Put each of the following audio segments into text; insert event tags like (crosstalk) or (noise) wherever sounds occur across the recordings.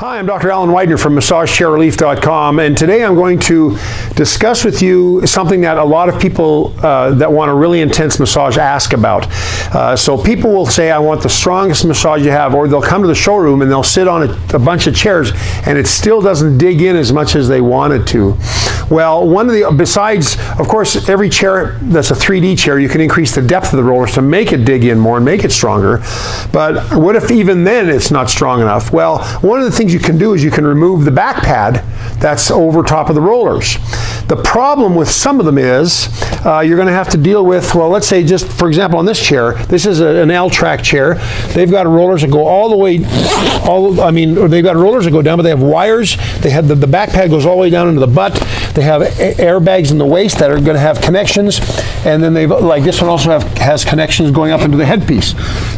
Hi, I'm Dr. Alan Weidner from MassageChairRelief.com, and today I'm going to discuss with you something that a lot of people uh, that want a really intense massage ask about. Uh, so people will say, I want the strongest massage you have, or they'll come to the showroom and they'll sit on a, a bunch of chairs and it still doesn't dig in as much as they want it to. Well, one of the, besides, of course, every chair that's a 3D chair, you can increase the depth of the rollers to make it dig in more and make it stronger. But what if even then it's not strong enough? Well, one of the things things you can do is you can remove the back pad that's over top of the rollers. The problem with some of them is uh, you're going to have to deal with, well, let's say just, for example, on this chair, this is a, an L-track chair. They've got rollers that go all the way, all I mean, they've got rollers that go down, but they have wires. They have the, the back pad goes all the way down into the butt. They have airbags in the waist that are going to have connections, and then they've like this one also have, has connections going up into the headpiece.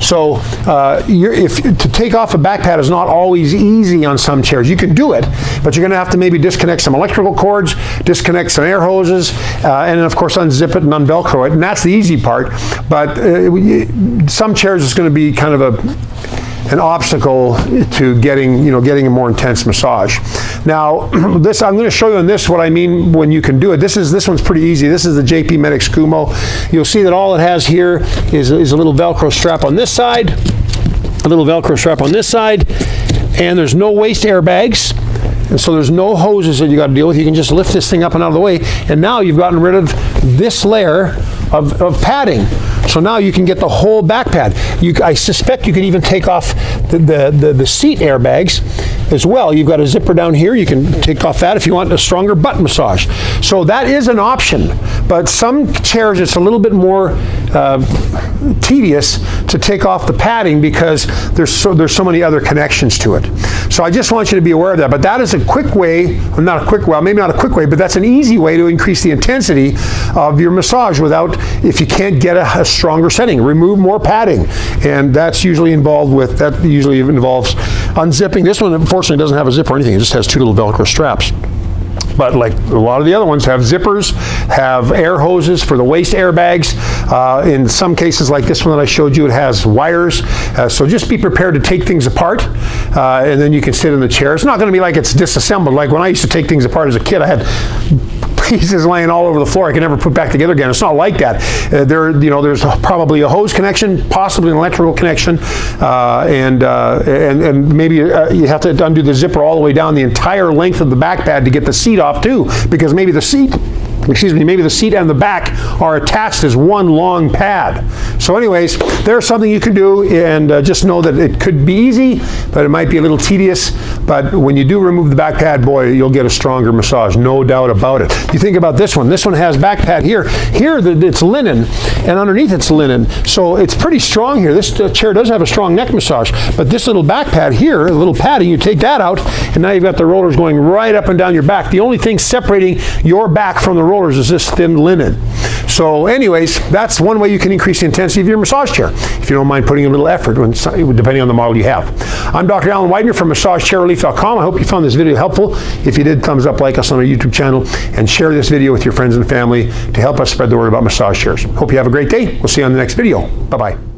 So uh, if to take off a back pad is not always easy on some chairs. You can do it, but you're going to have to maybe disconnect some electrical cords, disconnect some air hoses, uh, and of course unzip it and unvelcro it, and that's the easy part. But uh, some chairs is going to be kind of a an obstacle to getting, you know, getting a more intense massage. Now, (clears throat) this I'm going to show you on this what I mean when you can do it. This is this one's pretty easy. This is the JP Medics Kumo. You'll see that all it has here is, is a little Velcro strap on this side, a little Velcro strap on this side, and there's no waist airbags. And so there's no hoses that you got to deal with. You can just lift this thing up and out of the way. And now you've gotten rid of this layer of, of padding. So now you can get the whole back pad. You, I suspect you could even take off the, the, the, the seat airbags as well. You've got a zipper down here. You can take off that if you want a stronger butt massage. So that is an option. But some chairs, it's a little bit more uh, tedious to take off the padding because there's so, there's so many other connections to it. So I just want you to be aware of that. But that is a quick way, well, not a quick, well, maybe not a quick way, but that's an easy way to increase the intensity of your massage without, if you can't get a, a stronger setting, remove more padding. And that's usually involved with, that usually involves unzipping. This one, unfortunately, doesn't have a zip or anything. It just has two little Velcro straps but like a lot of the other ones have zippers, have air hoses for the waist airbags. Uh, in some cases like this one that I showed you, it has wires. Uh, so just be prepared to take things apart uh, and then you can sit in the chair. It's not going to be like it's disassembled. Like when I used to take things apart as a kid, I had pieces laying all over the floor I can never put back together again. It's not like that. Uh, there, you know, there's probably a hose connection, possibly an electrical connection, uh, and, uh, and and maybe uh, you have to undo the zipper all the way down the entire length of the back pad to get the seat off too, because maybe the seat excuse me, maybe the seat and the back are attached as one long pad. So anyways, there's something you can do and uh, just know that it could be easy, but it might be a little tedious. But when you do remove the back pad, boy, you'll get a stronger massage, no doubt about it. You think about this one. This one has back pad here. Here it's linen, and underneath it's linen. So it's pretty strong here. This uh, chair does have a strong neck massage, but this little back pad here, a little padding, you take that out, and now you've got the rollers going right up and down your back. The only thing separating your back from the rollers is this thin linen. So anyways, that's one way you can increase the intensity of your massage chair, if you don't mind putting a little effort, when, depending on the model you have. I'm Dr. Alan Weidner from MassageChairRelief.com. I hope you found this video helpful. If you did, thumbs up, like us on our YouTube channel, and share this video with your friends and family to help us spread the word about massage chairs. Hope you have a great day. We'll see you on the next video. Bye-bye.